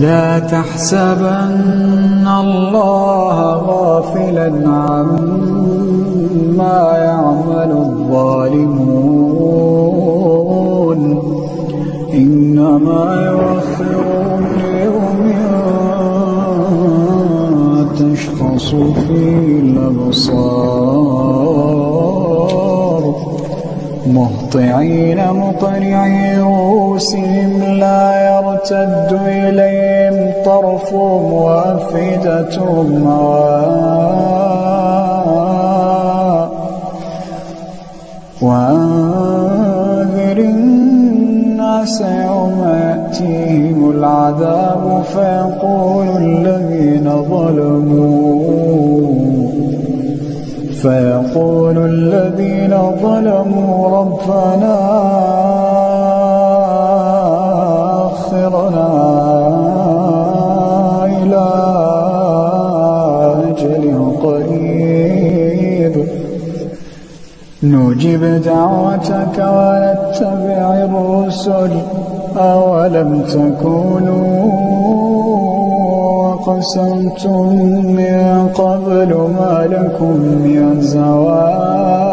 ولا تحسبن الله غافلا عما يعمل الظالمون. إنما يوخرهم ليوم تشخص فيه الأبصار. مهطعين مقنعي رؤوسهم يرتد إليهم طرفهم وأفئدتهم وأنذر الناس يوم يأتيهم العذاب فيقول الذين ظلموا فيقول الذين ظلموا ربنا نجب دعوتك ونتبع الرسل أولم تكونوا أقسمتم من قبل ما لكم من زوال